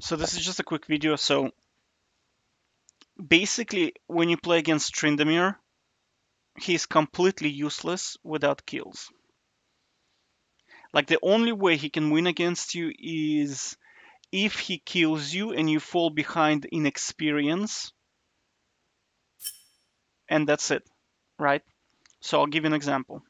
So this is just a quick video. So basically, when you play against Tryndamere, he's completely useless without kills. Like the only way he can win against you is if he kills you and you fall behind in experience. And that's it, right? So I'll give you an example.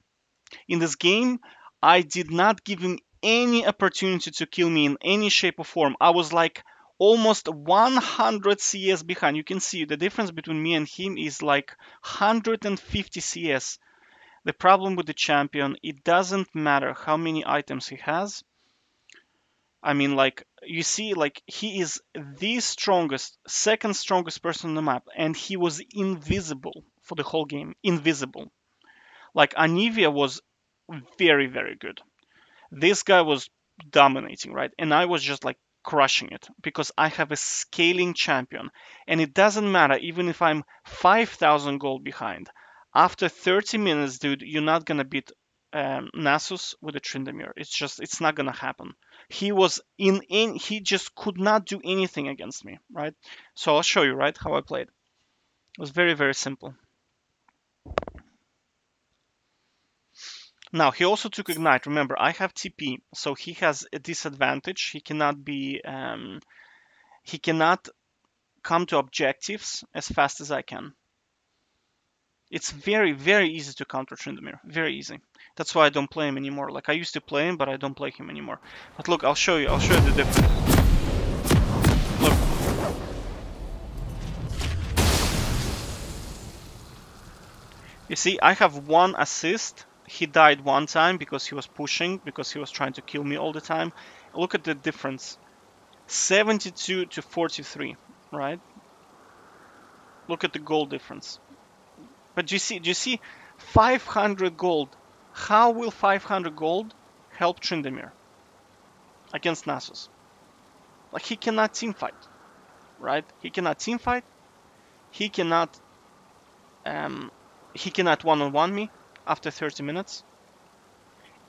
In this game, I did not give him any opportunity to kill me in any shape or form. I was like almost 100 CS behind. You can see the difference between me and him is like 150 CS. The problem with the champion, it doesn't matter how many items he has. I mean, like, you see, like, he is the strongest, second strongest person on the map, and he was invisible for the whole game. Invisible. Like, Anivia was very, very good. This guy was dominating, right? And I was just like crushing it because I have a scaling champion. And it doesn't matter, even if I'm 5,000 gold behind. After 30 minutes, dude, you're not gonna beat um, Nasus with a Tryndamere. It's just, it's not gonna happen. He was in, in, he just could not do anything against me, right? So I'll show you, right, how I played. It was very, very simple. Now he also took ignite. Remember, I have TP, so he has a disadvantage. He cannot be, um, he cannot come to objectives as fast as I can. It's very, very easy to counter Tryndamere. Very easy. That's why I don't play him anymore. Like I used to play him, but I don't play him anymore. But look, I'll show you. I'll show you the difference. Look. You see, I have one assist he died one time because he was pushing, because he was trying to kill me all the time. Look at the difference. 72 to 43, right? Look at the gold difference. But do you see, do you see 500 gold? How will 500 gold help Tryndamere against Nasus? Like he cannot team fight, right? He cannot team fight. He cannot um, he cannot one-on-one -on -one me after 30 minutes.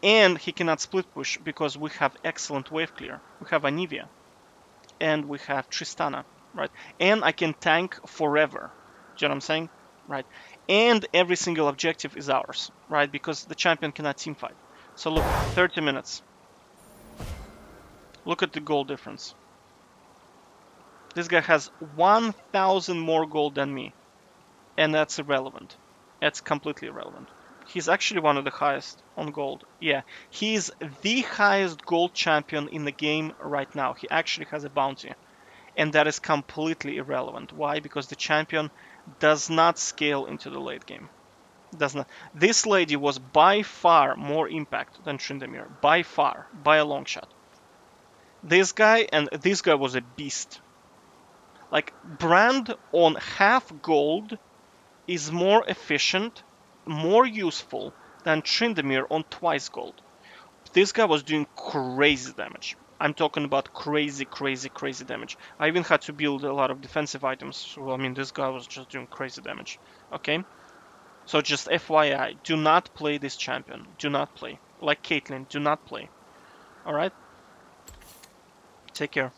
And he cannot split push because we have excellent wave clear. We have Anivia and we have Tristana, right? And I can tank forever. Do you know what I'm saying? Right. And every single objective is ours, right? Because the champion cannot team fight. So look, 30 minutes. Look at the gold difference. This guy has 1,000 more gold than me. And that's irrelevant. That's completely irrelevant. He's actually one of the highest on gold. Yeah, he's the highest gold champion in the game right now. He actually has a bounty. And that is completely irrelevant. Why? Because the champion does not scale into the late game. Does not. This lady was by far more impact than Tryndamere. By far. By a long shot. This guy and this guy was a beast. Like, Brand on half gold is more efficient more useful than Tryndamere on twice gold. This guy was doing crazy damage. I'm talking about crazy, crazy, crazy damage. I even had to build a lot of defensive items. So, I mean, this guy was just doing crazy damage. Okay? So just FYI, do not play this champion. Do not play. Like Caitlyn, do not play. Alright? Take care.